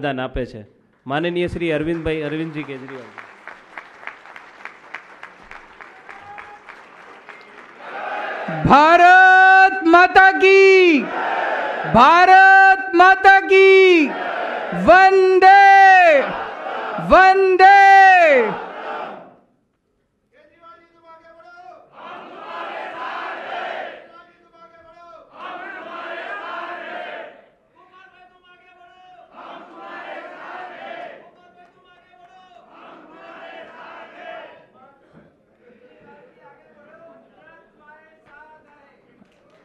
દાન આપે છે. માનનીય શ્રી અરવિંદભાઈ અરવિંદજી કેજરીવાલ. ભારત માતા કી, ભારત માતા કી, વંદે વંદે.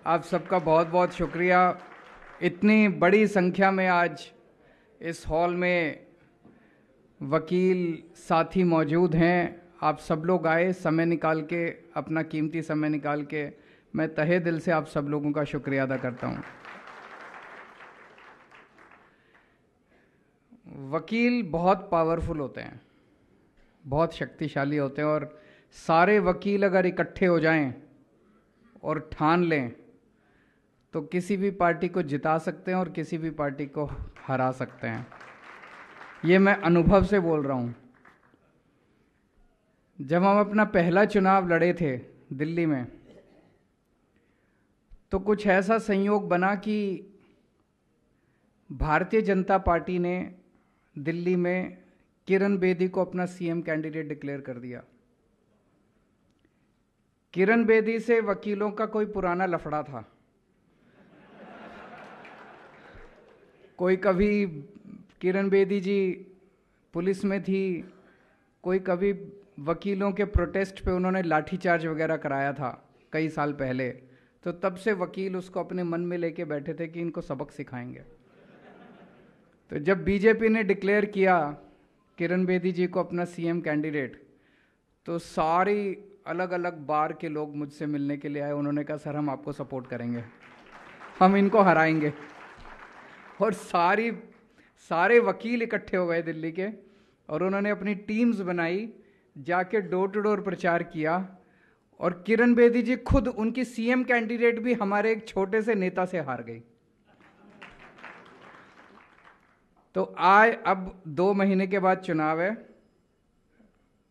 आप सबका बहुत बहुत शुक्रिया। इतनी बड़ी संख्या में आज इस हॉल में वकील साथी मौजूद हैं। आप सब लोग आए, समय निकाल के, अपना कीमती समय निकाल के। मैं तहे दिल से आप सब लोगों का शुक्रिया अदा करता हूँ। वकील बहुत पावरफुल होते हैं, बहुत शक्तिशाली होते हैं और सारे वकील अगर इकट्ठे हो जाएँ और ठान लें तो किसी भी पार्टी को जिता सकते हैं और किसी भी पार्टी को हरा सकते हैं। ये मैं अनुभव से बोल रहा हूँ। जब हम अपना पहला चुनाव लड़े थे दिल्ली में तो कुछ ऐसा संयोग बना कि भारतीय जनता पार्टी ने दिल्ली में किरण बेदी को अपना सीएम कैंडिडेट डिक्लेयर कर दिया। किरण बेदी से वकीलों का कोई पुराना लफड़ा था। कोई कभी किरण बेदी जी पुलिस में थी, कोई कभी वकीलों के प्रोटेस्ट पे उन्होंने लाठीचार्ज वगैरह कराया था कई साल पहले तो तब से वकील उसको अपने मन में लेके बैठे थे कि इनको सबक सिखाएँगे। तो जब बीजेपी ने डिक्लेयर किया किरण बेदी जी को अपना सीएम कैंडिडेट तो सारी अलग अलग बार के लोग मुझसे मिलने के लिए आए, उन्होंने कहा, सर, हम आपको सपोर्ट करेंगे। हम इनको हराएँगे। और सारी, सारे वकील इकट्ठे हो गए दिल्ली के और उन्होंने अपनी टीम्स बनाई, जाके डोर टू डोर प्रचार किया। और किरण बेदी जी खुद उनकी सीएम कैंडिडेट भी हमारे एक छोटे से नेता से हार गई। तो आए अब दो महीने के बाद चुनाव है।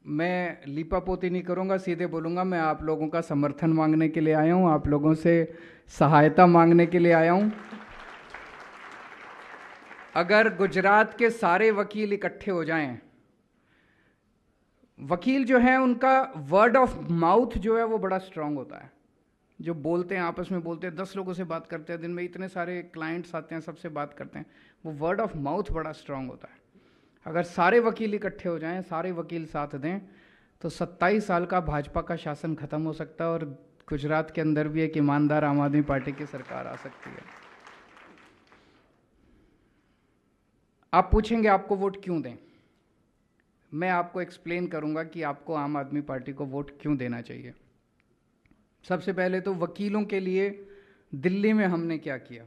मैं लिपा पोती नहीं करूँगा, सीधे बोलूँगा, मैं आप लोगों का समर्थन मांगने के लिए आया हूँ, आप लोगों से सहायता मांगने के लिए आया हूँ। अगर गुजरात के सारे वकील इकट्ठे हो जाएँ, वकील जो है, उनका वर्ड ऑफ़ माउथ जो है, वो बड़ा स्ट्रांग होता है। जो बोलते हैं, आपस में बोलते हैं, दस लोगों से बात करते हैं, दिन में इतने सारे क्लाइंट्स आते हैं, सबसे बात करते हैं, वो वर्ड ऑफ़ माउथ बड़ा स्ट्रांग होता है। अगर सारे वकील इकट्ठे हो जाएँ, सारे वकील साथ दें तो 27 साल का भाजपा का शासन खत्म हो सकता है और गुजरात के अंदर भी एक ईमानदार आम आदमी पार्टी की सरकार आ सकती है। आप पूछेंगे, आपको वोट क्यों दें? मैं आपको एक्सप्लेन करूँगा कि आपको आम आदमी पार्टी को वोट क्यों देना चाहिए। सबसे पहले तो वकीलों के लिए दिल्ली में हमने क्या किया?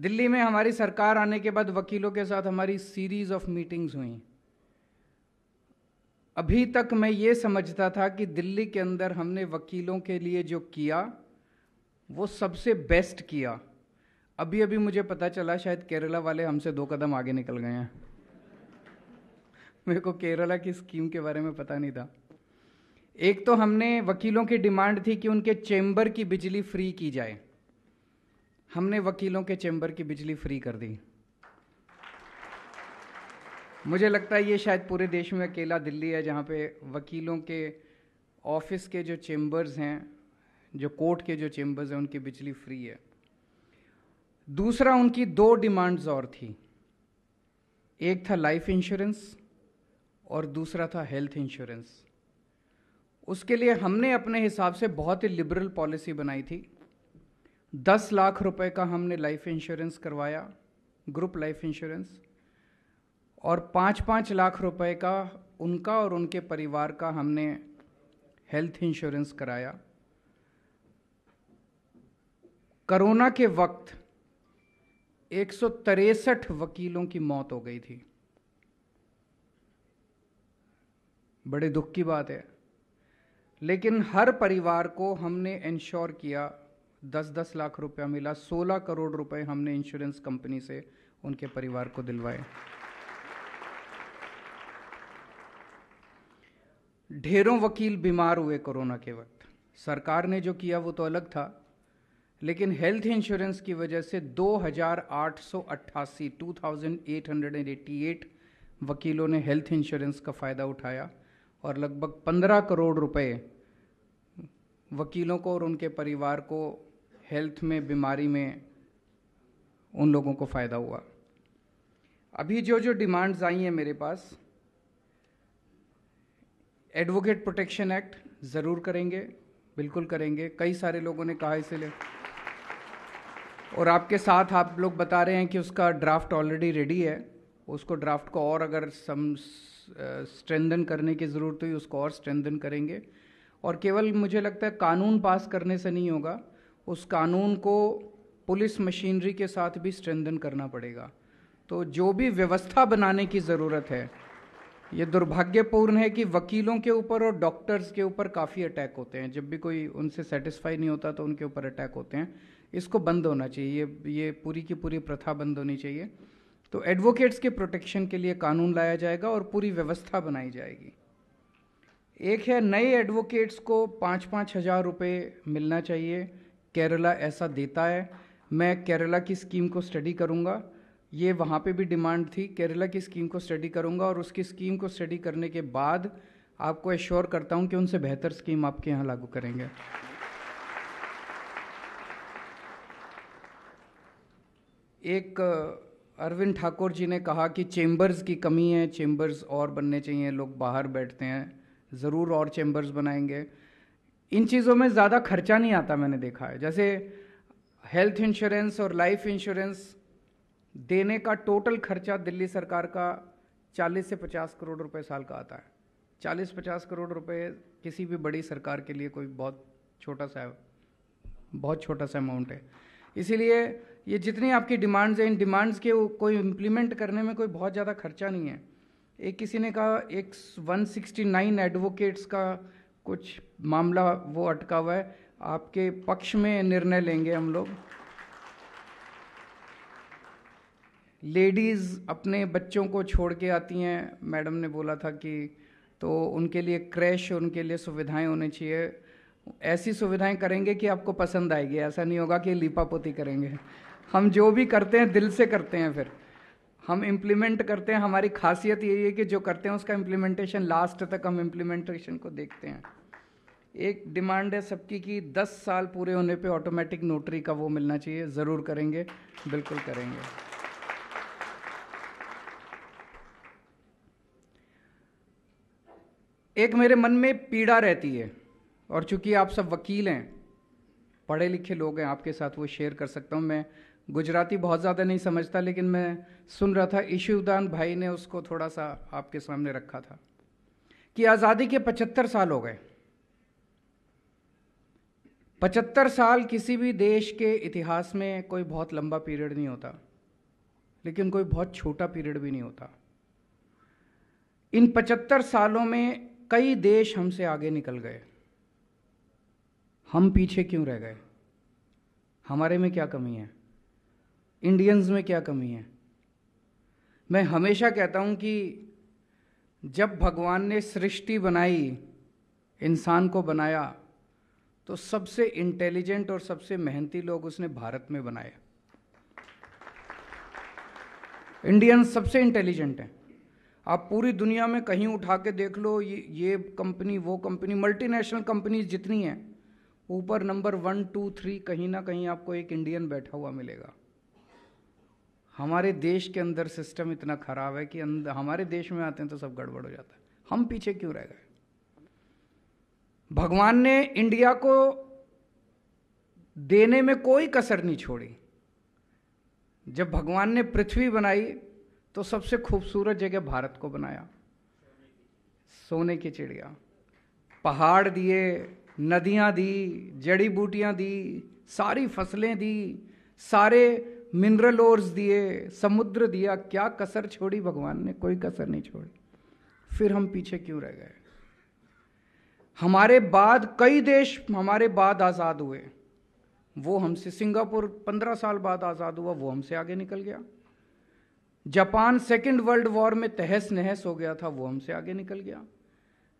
दिल्ली में हमारी सरकार आने के बाद वकीलों के साथ हमारी सीरीज़ ऑफ़ मीटिंग्स हुई। अभी तक मैं ये समझता था कि दिल्ली के अंदर हमने वकीलों के लिए जो किया, वो सबसे बेस्ट किया। अभी अभी मुझे पता चला शायद केरला वाले हमसे दो कदम आगे निकल गए हैं। मेरे को केरला की स्कीम के बारे में पता नहीं था। एक तो हमने वकीलों की डिमांड थी कि उनके चेंबर की बिजली फ्री की जाए। हमने वकीलों के चेंबर की बिजली फ्री कर दी। मुझे लगता है ये शायद पूरे देश में अकेला दिल्ली है जहाँ पे वकीलों के ऑफ़िस के जो चेंबर्स हैं, जो कोर्ट के जो चेंबर्स हैं, उनकी बिजली फ्री है। दूसरा उनकी दो डिमांड्स और थी। एक था लाइफ इंश्योरेंस और दूसरा था हेल्थ इंश्योरेंस उसके लिए हमने अपने हिसाब से बहुत ही लिबरल पॉलिसी बनाई थी। दस लाख रुपए का हमने लाइफ इंश्योरेंस करवाया ग्रुप लाइफ इंश्योरेंस और पाँच पाँच लाख रुपए का उनका और उनके परिवार का हमने हेल्थ इंश्योरेंस कराया। कोरोना के वक्त एक वकीलों की मौत हो गई थी। बड़े दुख की बात है। लेकिन हर परिवार को हमने इंश्योर किया दस दस लाख रुपया मिला, सोलह करोड़ रुपए हमने इंश्योरेंस कंपनी से उनके परिवार को दिलवाए। ढेरों वकील बीमार हुए कोरोना के वक्त। सरकार ने जो किया वो तो अलग था। लेकिन हेल्थ इंश्योरेंस की वजह से 2888 2888 वकीलों ने हेल्थ इंश्योरेंस का फ़ायदा उठाया और लगभग 15 करोड़ रुपए वकीलों को और उनके परिवार को हेल्थ में, बीमारी में उन लोगों को फ़ायदा हुआ। अभी जो जो डिमांड्स आई हैं मेरे पास, एडवोकेट प्रोटेक्शन एक्ट ज़रूर करेंगे, बिल्कुल करेंगे। कई सारे लोगों ने कहा इसलिए और आपके साथ आप लोग बता रहे हैं कि उसका ड्राफ्ट ऑलरेडी रेडी है। उसको ड्राफ्ट को और अगर सम स्ट्रेंदन करने की ज़रूरत हुई, उसको और स्ट्रेंदन करेंगे। और केवल मुझे लगता है कानून पास करने से नहीं होगा। उस कानून को पुलिस मशीनरी के साथ भी स्ट्रेंदन करना पड़ेगा। तो जो भी व्यवस्था बनाने की ज़रूरत है, ये दुर्भाग्यपूर्ण है कि वकीलों के ऊपर और डॉक्टर्स के ऊपर काफ़ी अटैक होते हैं। जब भी कोई उनसे सेटिस्फाई नहीं होता तो उनके ऊपर अटैक होते हैं। इसको बंद होना चाहिए, ये ये पूरी की पूरी प्रथा बंद होनी चाहिए। तो एडवोकेट्स के प्रोटेक्शन के लिए कानून लाया जाएगा और पूरी व्यवस्था बनाई जाएगी। एक है, नए एडवोकेट्स को पाँच पाँच हज़ार रुपये मिलना चाहिए। केरला ऐसा देता है। मैं केरला की स्कीम को स्टडी करूँगा। ये वहाँ पे भी डिमांड थी। केरला की स्कीम को स्टडी करूँगा और उसकी स्कीम को स्टडी करने के बाद आपको एश्योर करता हूँ कि उनसे बेहतर स्कीम आपके यहाँ लागू करेंगे। एक अरविंद ठाकुर जी ने कहा कि चेम्बर्स की कमी है चेम्बर्स और बनने चाहिए, लोग बाहर बैठते हैं, ज़रूर और चेम्बर्स बनाएँगे। इन चीज़ों में ज़्यादा खर्चा नहीं आता मैंने देखा है। जैसे हेल्थ इंश्योरेंस और लाइफ इंश्योरेंस देने का टोटल खर्चा दिल्ली सरकार का 40 से 50 करोड़ रुपए साल का आता है। 40-50 करोड़ रुपए किसी भी बड़ी सरकार के लिए कोई बहुत छोटा सा, बहुत छोटा सा अमाउंट है। इसीलिए ये जितनी आपकी डिमांड्स हैं, इन डिमांड्स के कोई इम्प्लीमेंट करने में कोई बहुत ज़्यादा खर्चा नहीं है। एक किसी ने कहा, एक 169 एडवोकेट्स का कुछ मामला वो अटका हुआ है। आपके पक्ष में निर्णय लेंगे हम लोग। लेडीज़ अपने बच्चों को छोड़ के आती हैं। मैडम ने बोला था कि तो उनके लिए क्रैश, उनके लिए सुविधाएँ होनी चाहिए। ऐसी सुविधाएँ करेंगे कि आपको पसंद आएगी। ऐसा नहीं होगा कि लिपापोती करेंगे। हम जो भी करते हैं, दिल से करते हैं फिर। हम इम्प्लीमेंट करते हैं। हमारी खासियत यही है कि जो करते हैं, उसका इम्प्लीमेंटेशन लास्ट तक हम इम्प्लीमेंटेशन को देखते हैं। एक डिमांड है सबकी कि 10 साल पूरे होने पे ऑटोमेटिक नोटरी का वो मिलना चाहिए। ज़रूर करेंगे, बिल्कुल करेंगे। एक मेरे मन में पीड़ा रहती है। और चूँकि आप सब वकील हैं, पढ़े लिखे लोग हैं, आपके साथ वो शेयर कर सकता हूँ। मैं गुजराती बहुत ज़्यादा नहीं समझता, लेकिन मैं सुन रहा था ईशुदान भाई ने उसको थोड़ा सा आपके सामने रखा था कि आज़ादी के पचहत्तर साल हो गए। पचहत्तर साल किसी भी देश के इतिहास में कोई बहुत लंबा पीरियड नहीं होता, लेकिन कोई बहुत छोटा पीरियड भी नहीं होता। इन पचहत्तर सालों में कई देश हमसे आगे निकल गए। हम पीछे क्यों रह गए? हमारे में क्या कमी है? इंडियंस में क्या कमी है? मैं हमेशा कहता हूँ कि जब भगवान ने सृष्टि बनाई, इंसान को बनाया तो सबसे इंटेलिजेंट और सबसे मेहनती लोग उसने भारत में बनाए। इंडियंस सबसे इंटेलिजेंट हैं। आप पूरी दुनिया में कहीं उठा के देख लो, ये ये कंपनी वो कंपनी मल्टीनेशनल कंपनीज़ जितनी हैं ऊपर नंबर वन, टू, थ्री, कहीं ना कहीं आपको एक इंडियन बैठा हुआ मिलेगा। हमारे देश के अंदर सिस्टम इतना खराब है कि हमारे देश में आते हैं तो सब गड़बड़ हो जाता है। हम पीछे क्यों रह गए? भगवान ने इंडिया को देने में कोई कसर नहीं छोड़ी। जब भगवान ने पृथ्वी बनाई तो सबसे खूबसूरत जगह भारत को बनाया। सोने की चिड़िया। पहाड़ दिए नदियाँ दी, जड़ी बूटियाँ दी, सारी फ़सलें दी, सारे मिनरल ओर्स दिए, समुद्र दिया, क्या कसर छोड़ी भगवान ने? कोई कसर नहीं छोड़ी। फिर हम पीछे क्यों रह गए? हमारे बाद कई देश हमारे बाद आज़ाद हुए। वो हमसे सिंगापुर पंद्रह साल बाद आज़ाद हुआ, वो हमसे आगे निकल गया। जापान सेकेंड वर्ल्ड वॉर में तहस नहस हो गया था, वो हमसे आगे निकल गया।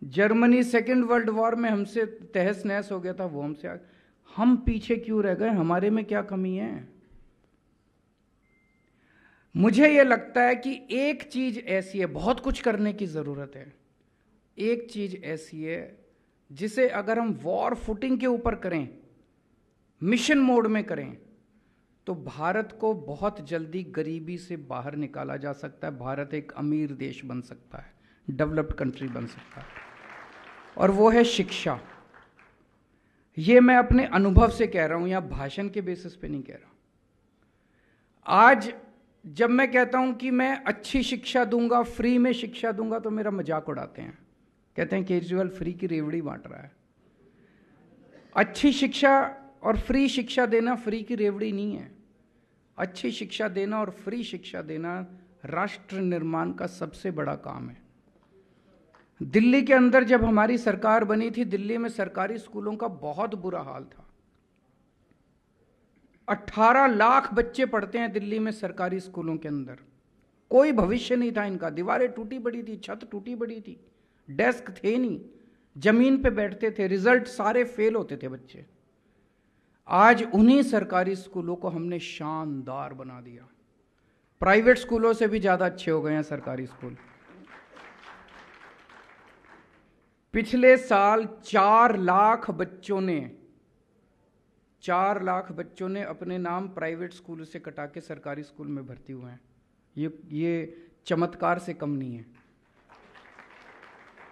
जर्मनी सेकेंड वर्ल्ड वॉर में हमसे तहस नहस हो गया था, वो हमसे हम पीछे क्यों रह गए? हमारे में क्या कमी है? मुझे यह लगता है कि एक चीज़ ऐसी है, बहुत कुछ करने की ज़रूरत है। एक चीज़ ऐसी है, जिसे अगर हम वॉर फुटिंग के ऊपर करें, मिशन मोड में करें तो भारत को बहुत जल्दी गरीबी से बाहर निकाला जा सकता है। भारत एक अमीर देश बन सकता है, डेवलप्ड कंट्री बन सकता है। और वो है शिक्षा। ये मैं अपने अनुभव से कह रहा हूँ, या भाषण के बेसिस पे नहीं कह रहा आज जब मैं कहता हूँ कि मैं अच्छी शिक्षा दूँगा फ्री में शिक्षा दूँगा तो मेरा मज़ाक उड़ाते हैं। कहते हैं, केजरीवाल फ्री की रेवड़ी बांट रहा है। अच्छी शिक्षा और फ्री शिक्षा देना फ्री की रेवड़ी नहीं है। अच्छी शिक्षा देना और फ्री शिक्षा देना राष्ट्र निर्माण का सबसे बड़ा काम है। दिल्ली के अंदर जब हमारी सरकार बनी थी, दिल्ली में सरकारी स्कूलों का बहुत बुरा हाल था। 18 लाख बच्चे पढ़ते हैं दिल्ली में सरकारी स्कूलों के अंदर। कोई भविष्य नहीं था इनका। दीवारें टूटी पड़ी थी, छत टूटी पड़ी थी, डेस्क थे नहीं, ज़मीन पे बैठते थे, रिज़ल्ट सारे फेल होते थे बच्चे। आज उन्हीं सरकारी स्कूलों को हमने शानदार बना दिया। प्राइवेट स्कूलों से भी ज़्यादा अच्छे हो गए हैं सरकारी स्कूल। पिछले साल चार लाख बच्चों ने, चार लाख बच्चों ने अपने नाम प्राइवेट स्कूल से कटा के सरकारी स्कूल में भर्ती हुए हैं। ये ये चमत्कार से कम नहीं है।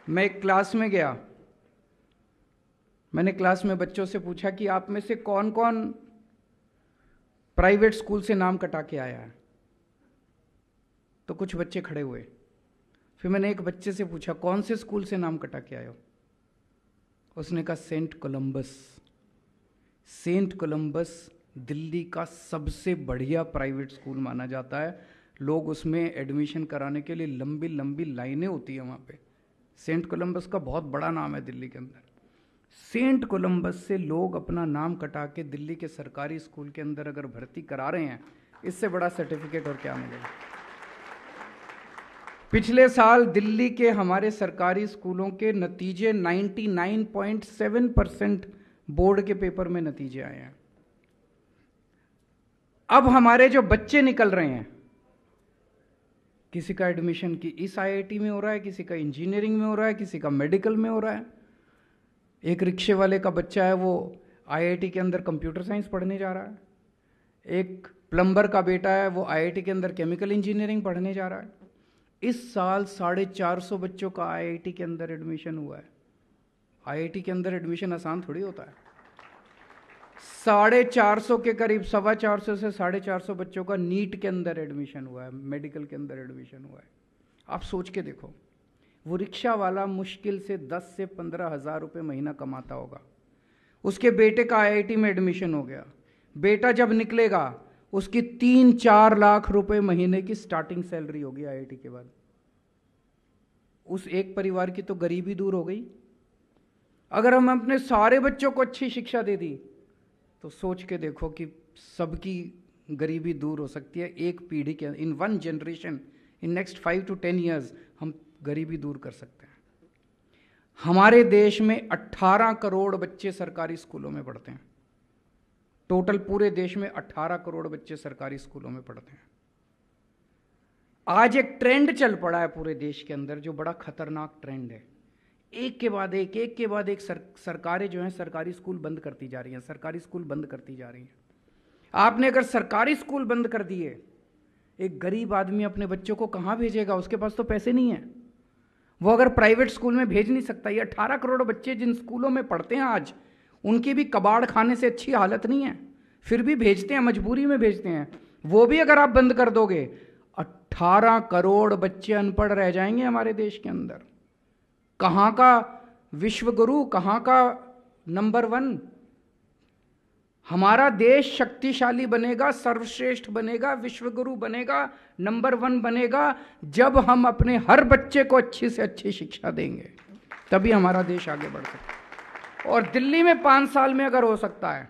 मैं एक क्लास में गया। मैंने क्लास में बच्चों से पूछा कि आप में से कौन कौन प्राइवेट स्कूल से नाम कटा के आया है? तो कुछ बच्चे खड़े हुए। फिर मैंने एक बच्चे से पूछा, कौन से स्कूल से नाम कटा के आए हो? उसने कहा, saint Columba's. Saint Columba's Delhi का सबसे बढ़िया प्राइवेट स्कूल माना जाता है। लोग उसमें एडमिशन कराने के लिए लंबी लंबी लाइनें होती हैं वहाँ पे। सेंट कोलंबस का बहुत बड़ा नाम है दिल्ली के अंदर। सेंट कोलंबस से लोग अपना नाम कटा के दिल्ली के सरकारी स्कूल के अंदर अगर भर्ती करा रहे हैं, इससे बड़ा सर्टिफिकेट और क्या मिलेगा? पिछले साल दिल्ली के हमारे सरकारी स्कूलों के नतीजे 99.7 परसेंट बोर्ड के पेपर में नतीजे आए हैं। अब हमारे जो बच्चे निकल रहे हैं, किसी का एडमिशन की इस आईआईटी में हो रहा है, किसी का इंजीनियरिंग में हो रहा है, किसी का मेडिकल में हो रहा है। एक रिक्शे वाले का बच्चा है, वो आईआईटी के अंदर कंप्यूटर साइंस पढ़ने जा रहा है। एक प्लम्बर का बेटा है, वो आईआईटी के अंदर केमिकल इंजीनियरिंग पढ़ने जा रहा है। इस साल साढ़े चार सौ बच्चों का आईआईटी के अंदर एडमिशन हुआ है। आईआईटी के अंदर एडमिशन आसान थोड़ी होता है। साढ़े चार सौ के करीब, सवा चार सौ से साढ़े चार सौ बच्चों का नीट के अंदर एडमिशन हुआ है मेडिकल के अंदर एडमिशन हुआ है। आप सोच के देखो, वो रिक्शा वाला मुश्किल से दस से पंद्रह हज़ार रुपये महीना कमाता होगा। उसके बेटे का आईआईटी में एडमिशन हो गया। बेटा जब निकलेगा उसकी तीन चार लाख रुपए महीने की स्टार्टिंग सैलरी होगी आईआईटी के बाद। उस एक परिवार की तो गरीबी दूर हो गई। अगर हम अपने सारे बच्चों को अच्छी शिक्षा दे दी तो सोच के देखो कि सबकी गरीबी दूर हो सकती है एक पीढ़ी के in one generation in next five to ten years हम गरीबी दूर कर सकते हैं। हमारे देश में 18 करोड़ बच्चे सरकारी स्कूलों में पढ़ते हैं। टोटल पूरे देश में 18 करोड़ बच्चे सरकारी स्कूलों में पढ़ते हैं। आज एक ट्रेंड चल पड़ा है पूरे देश के अंदर जो बड़ा खतरनाक ट्रेंड है। एक के बाद एक एक के बाद एक सर, सरकारें जो हैं सरकारी स्कूल बंद करती जा रही हैं सरकारी स्कूल बंद करती जा रही हैं। आपने अगर सरकारी स्कूल बंद कर दिए एक गरीब आदमी अपने बच्चों को कहाँ भेजेगा? उसके पास तो पैसे नहीं है। वो अगर प्राइवेट स्कूल में भेज नहीं सकता। ये अट्ठारह करोड़ बच्चे जिन स्कूलों में पढ़ते हैं आज उनकी भी कबाड़ खाने से अच्छी हालत नहीं है। फिर भी भेजते हैं, मजबूरी में भेजते हैं। वो भी अगर आप बंद कर दोगे, अट्ठारह करोड़ बच्चे अनपढ़ रह जाएँगे हमारे देश के अंदर। कहाँ का विश्व गुरु कहाँ का नंबर वन? हमारा देश शक्तिशाली बनेगा, सर्वश्रेष्ठ बनेगा, विश्वगुरु बनेगा, नंबर वन बनेगा, जब हम अपने हर बच्चे को अच्छी से अच्छी शिक्षा देंगे, तभी हमारा देश आगे बढ़ सकता और दिल्ली में पाँच साल में अगर हो सकता है,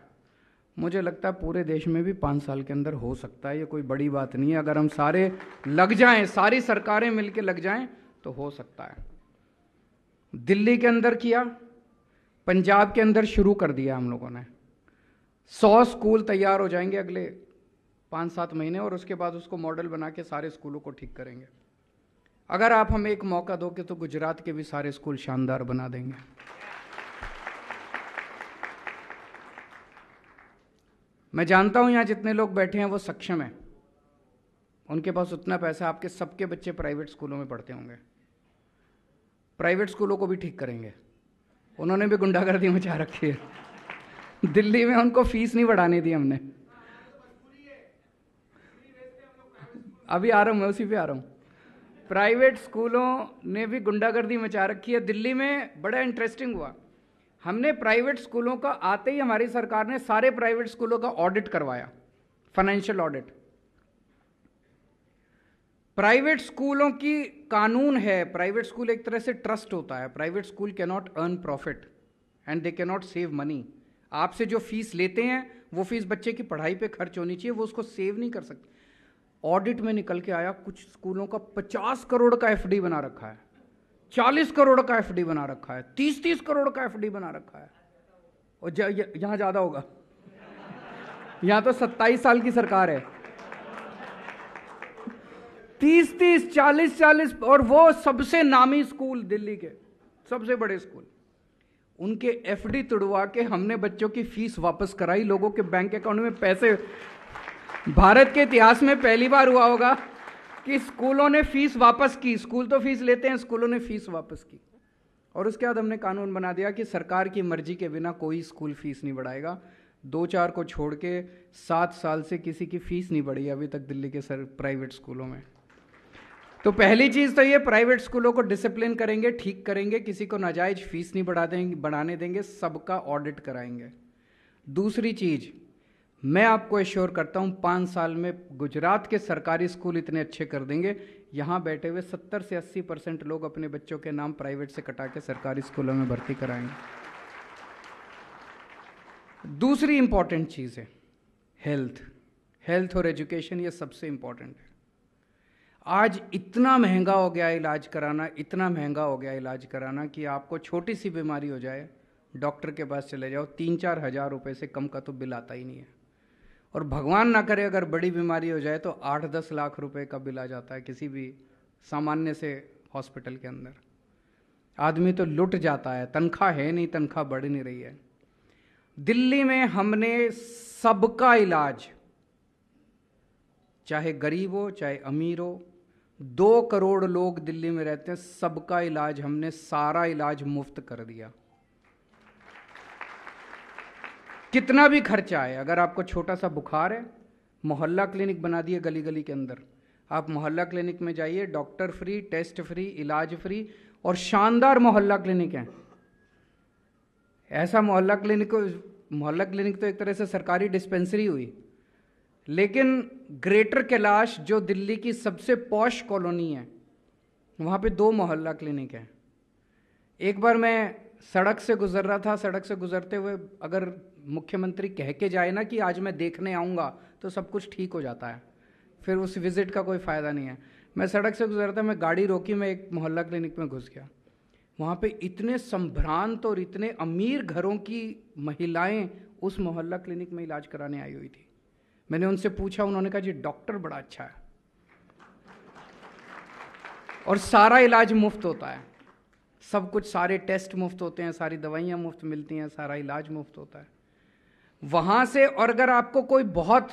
मुझे लगता है पूरे देश में भी पाँच साल के अंदर हो सकता है, ये कोई बड़ी बात नहीं है। अगर हम सारे लग जाएँ, सारी सरकारें मिलकर लग जाएँ तो हो सकता है। दिल्ली के अंदर किया, पंजाब के अंदर शुरू कर दिया हम लोगों ने। सौ स्कूल तैयार हो जाएँगे अगले पाँच सात महीने, और उसके बाद उसको मॉडल बना के सारे स्कूलों को ठीक करेंगे। अगर आप हमें एक मौका दोगे तो गुजरात के भी सारे स्कूल शानदार बना देंगे। मैं जानता हूँ यहाँ जितने लोग बैठे हैं वो सक्षम हैं। उनके पास उतना पैसा आपके सबके बच्चे प्राइवेट स्कूलों में पढ़ते होंगे। प्राइवेट स्कूलों को भी ठीक करेंगे। उन्होंने भी गुंडागर्दी मचा रखी है। दिल्ली में उनको फ़ीस नहीं बढ़ाने दी हमने। अभी आ रहा हूँ, मैं उसी पे आ रहा हूँ। प्राइवेट स्कूलों ने भी गुंडागर्दी मचा रखी है। दिल्ली में बड़ा इंटरेस्टिंग हुआ। हमने प्राइवेट स्कूलों का, आते ही हमारी सरकार ने सारे प्राइवेट स्कूलों का ऑडिट करवाया फाइनेंशियल ऑडिट प्राइवेट स्कूलों की कानून है, प्राइवेट स्कूल एक तरह से ट्रस्ट होता है। Private school cannot earn profit and they cannot save money आपसे जो फ़ीस लेते हैं, वो फ़ीस बच्चे की पढ़ाई पे खर्च होनी चाहिए, वो उसको सेव नहीं कर सकते। ऑडिट में निकल के आया, कुछ स्कूलों का पचास करोड़ का एफडी बना रखा है। चालीस करोड़ का एफडी बना रखा है, तीस तीस करोड़ का एफडी बना रखा है। और यहाँ ज़्यादा होगा। यहाँ तो सत्ताईस साल की सरकार है। तीस तीस, चालीस चालीस, और वो सबसे नामी स्कूल दिल्ली के, सबसे बड़े स्कूल। उनके एफडी तुड़वा के हमने बच्चों की फ़ीस वापस कराई, लोगों के बैंक अकाउंट में पैसे। भारत के इतिहास में पहली बार हुआ होगा। कि स्कूलों ने फ़ीस वापस की। स्कूल तो फ़ीस लेते हैं, स्कूलों ने फ़ीस वापस की। और उसके बाद हमने कानून बना दिया कि सरकार की मर्ज़ी के बिना कोई स्कूल फ़ीस नहीं बढ़ाएगा। दो चार को छोड़ के सात साल से किसी की फ़ीस नहीं बढ़ी अभी तक दिल्ली के सर, प्राइवेट स्कूलों में। तो पहली चीज़ तो ये, प्राइवेट स्कूलों को डिसिप्लिन करेंगे, ठीक करेंगे, किसी को नाजायज फ़ीस नहीं बढ़ा देंगे, बढ़ाने देंगे, सबका ऑडिट कराएँगे। दूसरी चीज़ मैं आपको एश्योर करता हूँ, पाँच साल में गुजरात के सरकारी स्कूल इतने अच्छे कर देंगे। यहाँ बैठे हुए सत्तर से अस्सी परसेंट लोग अपने बच्चों के नाम प्राइवेट से कटा के सरकारी स्कूलों में भर्ती कराएँगे। दूसरी इंपॉर्टेंट चीज़ है हेल्थ हेल्थ और एजुकेशन ये सबसे इंपॉर्टेंट है। आज इतना महँगा हो गया इलाज कराना, इतना महँगा हो गया इलाज कराना कि आपको छोटी सी बीमारी हो जाए, डॉक्टर के पास चले जाओ, तीन चार हज़ार रुपये से कम का तो बिल आता ही नहीं है। और भगवान ना करे अगर बड़ी बीमारी हो जाए तो आठ दस लाख रुपए का बिल आ जाता है किसी भी सामान्य से हॉस्पिटल के अंदर। आदमी तो लुट जाता है, तनख्वाह है नहीं, तनख्वाह बढ़ नहीं रही है। दिल्ली में हमने सबका इलाज, चाहे गरीब हो, चाहे अमीर हो, दो करोड़ लोग दिल्ली में रहते हैं, सबका इलाज हमने सारा इलाज मुफ़्त कर दिया। कितना भी खर्चा है अगर आपको छोटा सा बुखार है, मोहल्ला क्लिनिक बना दिए गली गली के अंदर। आप मोहल्ला क्लिनिक में जाइए, डॉक्टर फ्री, टेस्ट फ्री, इलाज फ्री और शानदार मोहल्ला क्लिनिक है। ऐसा मोहल्ला क्लिनिक मोहल्ला क्लिनिक तो एक तरह से सरकारी डिस्पेंसरी हुई। लेकिन ग्रेटर कैलाश, जो दिल्ली की सबसे पौश कॉलोनी है, वहाँ पे दो मोहल्ला क्लिनिक है। एक बार मैं सड़क से गुजर रहा था, सड़क से गुजरते हुए अगर मुख्यमंत्री कह के जाए ना कि आज मैं देखने आऊँगा तो सब कुछ ठीक हो जाता है। फिर उस विज़िट का कोई फ़ायदा नहीं है। मैं सड़क से गुजरता, मैं गाड़ी रोकी, मैं एक मोहल्ला क्लिनिक में घुस गया। वहाँ पे इतने संभ्रांत और इतने अमीर घरों की महिलाएँ उस मोहल्ला क्लिनिक में इलाज कराने आई हुई थी। मैंने उनसे पूछा, उन्होंने कहा, जी, डॉक्टर बड़ा अच्छा है और सारा इलाज मुफ़्त होता है। सब कुछ, सारे टेस्ट मुफ़्त होते हैं, सारी दवाइयाँ मुफ़्त मिलती हैं, सारा इलाज मुफ़्त होता है। वहाँ से और अगर आपको कोई बहुत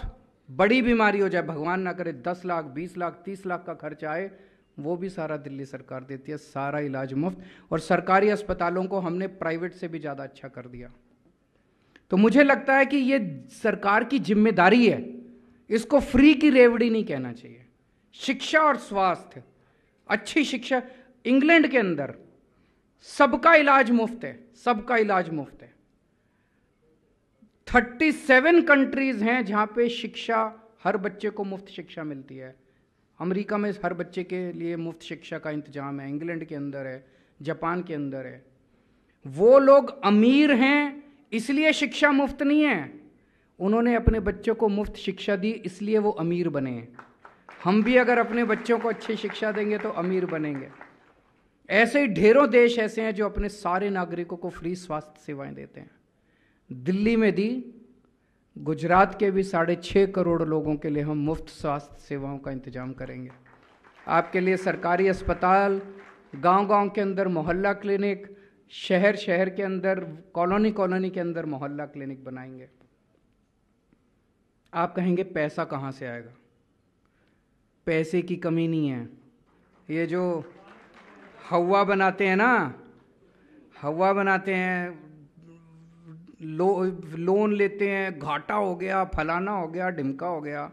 बड़ी बीमारी हो जाए, भगवान ना करे दस लाख, बीस लाख, तीस लाख का खर्च आए, वो भी सारा दिल्ली सरकार देती है, सारा इलाज मुफ़्त। और सरकारी अस्पतालों को हमने प्राइवेट से भी ज़्यादा अच्छा कर दिया। तो मुझे लगता है कि ये सरकार की ज़िम्मेदारी है। इसको फ्री की रेवड़ी नहीं कहना चाहिए। शिक्षा और स्वास्थ्य, अच्छी शिक्षा। इंग्लैंड के अंदर सबका इलाज मुफ़्त है, सबका इलाज मुफ़्त है। थर्टी सेवन कंट्रीज़ हैं जहाँ पे शिक्षा, हर बच्चे को मुफ़्त शिक्षा मिलती है। अमेरिका में हर बच्चे के लिए मुफ़्त शिक्षा का इंतज़ाम है, इंग्लैंड के अंदर है, जापान के अंदर है। वो लोग अमीर हैं, इसलिए शिक्षा मुफ़्त नहीं है। उन्होंने अपने बच्चों को मुफ़्त शिक्षा दी, इसलिए वो अमीर बने हम भी अगर अपने बच्चों को अच्छी शिक्षा देंगे तो अमीर बनेंगे। ऐसे ही ढेरों देश ऐसे हैं जो अपने सारे नागरिकों को फ्री स्वास्थ्य सेवाएँ देते हैं। दिल्ली में दी, गुजरात के भी साढ़े छः करोड़ लोगों के लिए हम मुफ़्त स्वास्थ्य सेवाओं का इंतज़ाम करेंगे। आपके लिए सरकारी अस्पताल, गांव-गांव के अंदर मोहल्ला क्लिनिक शहर शहर के अंदर कॉलोनी कॉलोनी के अंदर मोहल्ला क्लिनिक बनाएँगे। आप कहेंगे, पैसा कहाँ से आएगा? पैसे की कमी नहीं है। ये जो हवा बनाते हैं ना, हवा बनाते हैं लो, लोन लेते हैं, घाटा हो गया, फलाना हो गया, ढिमका हो गया।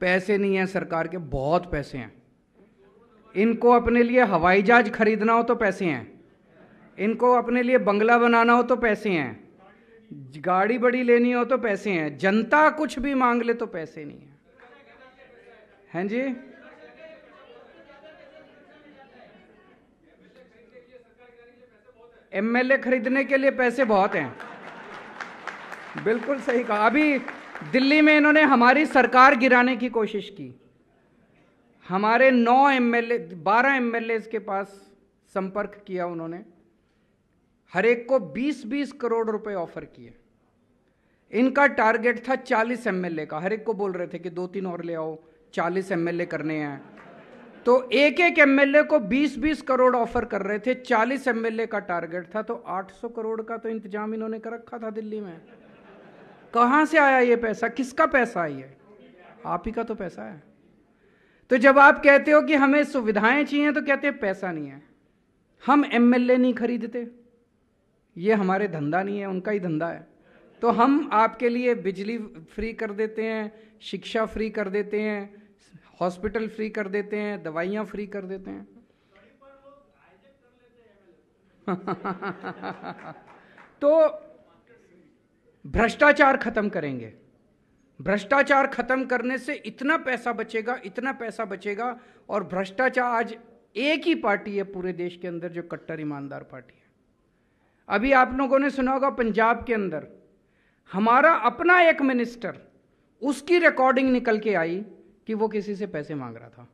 पैसे नहीं हैं सरकार के, बहुत पैसे हैं। इनको अपने लिए हवाई जहाज़ खरीदना हो तो पैसे हैं। इनको अपने लिए बंगला बनाना हो तो पैसे हैं। गाड़ी बड़ी लेनी हो तो पैसे हैं। जनता कुछ भी मांग ले तो पैसे नहीं है। हैं जी? एमएलए खरीदने के लिए पैसे बहुत हैं। बिल्कुल सही कहा। अभी दिल्ली में इन्होंने हमारी सरकार गिराने की कोशिश की। हमारे नौ एम एमएलए बारह एमएलए के पास संपर्क किया उन्होंने। हर एक को 20-20 करोड़ रुपए ऑफ़र किए। इनका टारगेट था 40 एमएलए का। हर एक को बोल रहे थे कि दो तीन और ले आओ 40 एमएलए करने हैं। तो एक एक एमएलए को 20-20 करोड़ ऑफ़र कर रहे थे। 40 एमएलए का टारगेट था तो 800 करोड़ का तो इंतज़ाम इन्होंने कर रखा था दिल्ली में। कहाँ से आया ये पैसा? किसका पैसा है ये? आप ही का तो पैसा है। तो जब आप कहते हो कि हमें सुविधाएँ चाहिए तो कहते हैं पैसा नहीं है। हम एमएलए नहीं खरीदते। ये हमारे धंधा नहीं है, उनका ही धंधा है। तो हम आपके लिए बिजली फ्री कर देते हैं, शिक्षा फ्री कर देते हैं, हॉस्पिटल फ्री कर देते हैं, दवाइयाँ फ्री कर देते हैं। तो भ्रष्टाचार खत्म करेंगे। भ्रष्टाचार खत्म करने से इतना पैसा बचेगा, इतना पैसा बचेगा और भ्रष्टाचार आज एक ही पार्टी है पूरे देश के अंदर जो कट्टर ईमानदार पार्टी है। अभी आप लोगों ने सुना होगा पंजाब के अंदर हमारा अपना एक मिनिस्टर उसकी रिकॉर्डिंग निकल के आई कि वो किसी से पैसे मांग रहा था।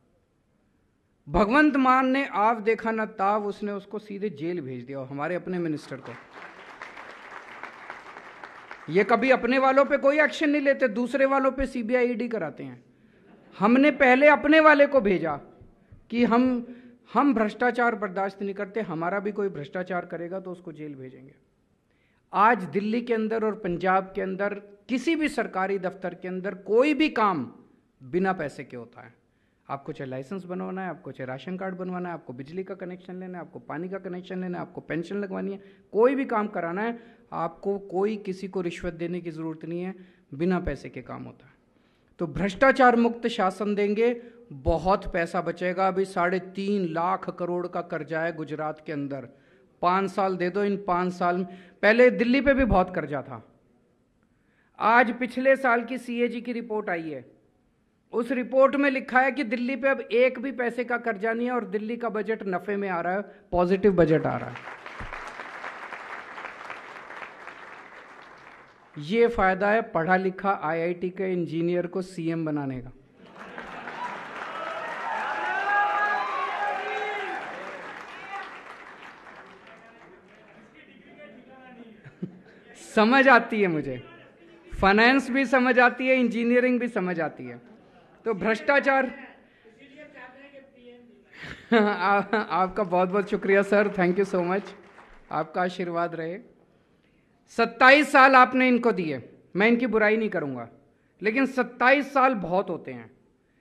भगवंत मान ने आप देखा ना ताव उसने उसको सीधे जेल भेज दिया हमारे अपने मिनिस्टर को। ये कभी अपने वालों पे कोई एक्शन नहीं लेते, दूसरे वालों पे सीबीआई ईडी कराते हैं। हमने पहले अपने वाले को भेजा कि हम हम भ्रष्टाचार बर्दाश्त नहीं करते, हमारा भी कोई भ्रष्टाचार करेगा तो उसको जेल भेजेंगे। आज दिल्ली के अंदर और पंजाब के अंदर, किसी भी सरकारी दफ्तर के अंदर कोई भी काम बिना पैसे के होता है। आपको चाहे लाइसेंस बनवाना है, आपको चाहे राशन कार्ड बनवाना है, आपको बिजली का कनेक्शन लेना है, आपको पानी का कनेक्शन लेना है, आपको पेंशन लगवानी है, कोई भी काम कराना है, आपको कोई किसी को रिश्वत देने की ज़रूरत नहीं है, बिना पैसे के काम होता है। तो भ्रष्टाचार मुक्त शासन देंगे, बहुत पैसा बचेगा। अभी साढ़े तीन लाख करोड़ का कर्जा है गुजरात के अंदर। पाँच साल दे दो इन पाँच साल पहले दिल्ली पे भी बहुत कर्जा था। आज पिछले साल की सीएजी की रिपोर्ट आई है। उस रिपोर्ट में लिखा है कि दिल्ली पे अब एक भी पैसे का कर्जा नहीं है और दिल्ली का बजट नफे में आ रहा है पॉजिटिव बजट आ रहा है। ये फ़ायदा है पढ़ा लिखा आईआईटी के इंजीनियर को सीएम बनाने का। समझ आती है मुझे। फाइनेंस भी समझ आती है इंजीनियरिंग भी समझ आती है। तो भ्रष्टाचार। आपका बहुत बहुत शुक्रिया, sir. Thank you so much आपका आशीर्वाद रहे। सत्ताईस साल आपने इनको दिए। मैं इनकी बुराई नहीं करूँगा। लेकिन सत्ताईस साल बहुत होते हैं।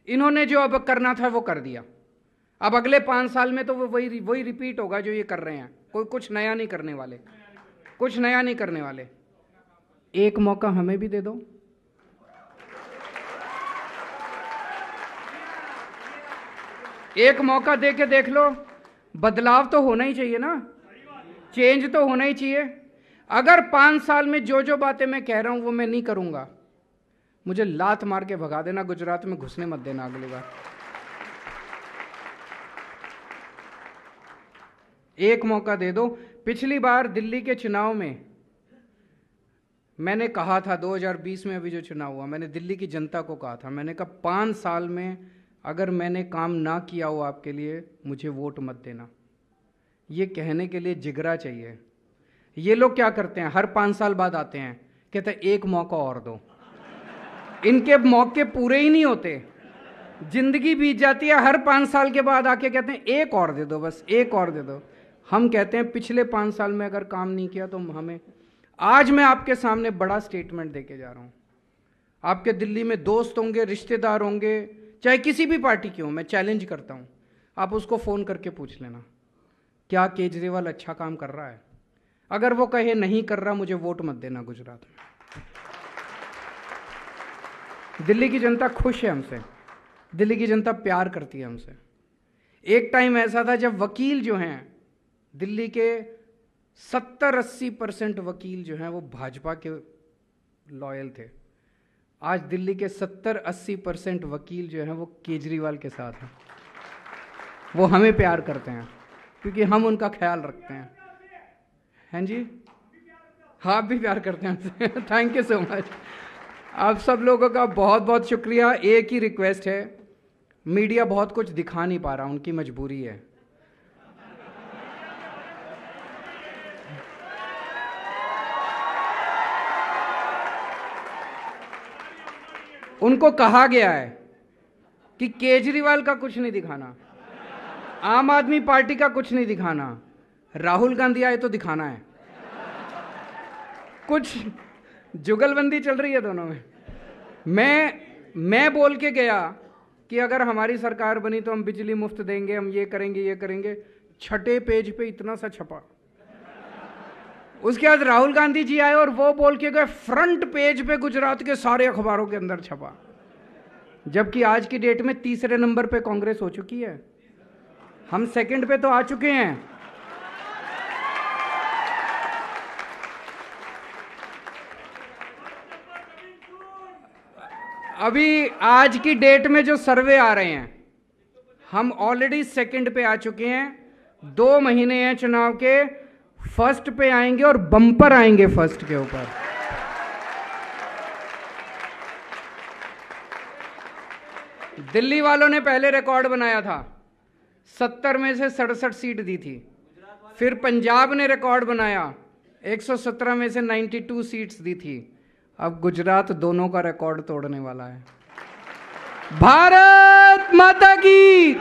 इन्होंने जो अब करना था, वो कर दिया। अब अगले पाँच साल में तो वो वही वही रिपीट होगा जो ये कर रहे हैं। कोई कुछ नया नहीं करने वाले। कुछ नया नहीं करने वाले। एक मौका हमें भी दे दो। एक मौका दे के देख लो। बदलाव तो होना ही चाहिए ना। चेंज तो होना ही चाहिए। अगर पाँच साल में जो जो बातें मैं कह रहा हूँ, वो मैं नहीं करूँगा। मुझे लात मार के भगा देना, गुजरात में घुसने मत देना अगली बार। एक मौका दे दो। पिछली बार दिल्ली के चुनाव में मैंने कहा था 2020 में अभी जो चुनाव हुआ, मैंने दिल्ली की जनता को कहा था। मैंने कहा, पाँच साल में अगर मैंने काम ना किया हो आपके लिए, मुझे वोट मत देना। ये कहने के लिए जिगरा चाहिए। ये लोग क्या करते हैं? हर पाँच साल बाद आते हैं। कहते हैं, एक मौका और दो। इनके मौके पूरे ही नहीं होते। ज़िंदगी बीत जाती है, हर पाँच साल के बाद आके कहते हैं, एक और दे दो बस, एक और दे दो। हम कहते हैं, पिछले पाँच साल में अगर काम नहीं किया तो हमें, आज मैं आपके सामने बड़ा स्टेटमेंट देके जा रहा हूँ। आपके दिल्ली में दोस्त होंगे, रिश्तेदार होंगे चाहे किसी भी पार्टी के हो, मैं चैलेंज करता हूँ। आप उसको फ़ोन करके पूछ लेना, क्या केजरीवाल अच्छा काम कर रहा है? अगर वो कहे, नहीं कर रहा, मुझे वोट मत देना गुजरात में। दिल्ली की जनता खुश है हमसे। दिल्ली की जनता प्यार करती है हमसे। एक टाइम ऐसा था, जब वकील जो हैं, दिल्ली के सत्तर अस्सी परसेंट वकील जो हैं, वो भाजपा के लॉयल थे। आज दिल्ली के सत्तर अस्सी परसेंट वकील जो हैं वो केजरीवाल के साथ हैं। वो हमें प्यार करते हैं, क्योंकि हम उनका ख्याल रखते हैं। हैं जी? आप भी प्यार करते हैं थैंक यू सो मच आप सब लोगों का बहुत बहुत शुक्रिया। एक ही रिक्वेस्ट है। मीडिया बहुत कुछ दिखा नहीं पा रहा, उनकी मजबूरी है। उनको कहा गया है कि केजरीवाल का कुछ नहीं दिखाना, आम आदमी पार्टी का कुछ नहीं दिखाना, राहुल गांधी आए तो दिखाना है। कुछ जुगलबंदी चल रही है दोनों में। मैं मैं बोल के गया कि अगर हमारी सरकार बनी तो हम बिजली मुफ़्त देंगे, हम ये करेंगे ये करेंगे। छठे पेज पे इतना सा छपा। उसके बाद राहुल गांधी जी आए और वो बोल के गए फ्रंट पेज पे गुजरात के सारे अखबारों के अंदर छपा। जबकि आज की डेट में तीसरे नंबर पे कांग्रेस हो चुकी है। हम सेकंड पे तो आ चुके हैं। अभी आज की डेट में जो सर्वे आ रहे हैं, हम ऑलरेडी सेकंड पे आ चुके हैं। दो महीने हैं चुनाव के फ़र्स्ट पे आएँगे और बम्पर आएँगे फ़र्स्ट के ऊपर। दिल्ली वालों ने पहले रिकॉर्ड बनाया था। सत्तर में से सड़सठ सीट दी थी। फिर पंजाब ने रिकॉर्ड बनाया। 117 में से 92 सीट्स दी थी। अब गुजरात दोनों का रिकॉर्ड तोड़ने वाला है। भारत माता की